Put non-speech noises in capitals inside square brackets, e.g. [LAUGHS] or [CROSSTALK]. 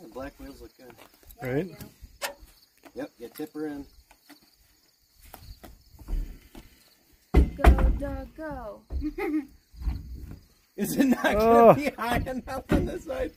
Yeah, the black wheels look good. Yeah, Right. yeah. Yep, get tipper in. Go, dog, go. [LAUGHS] Is it not Oh. gonna be high enough on this side?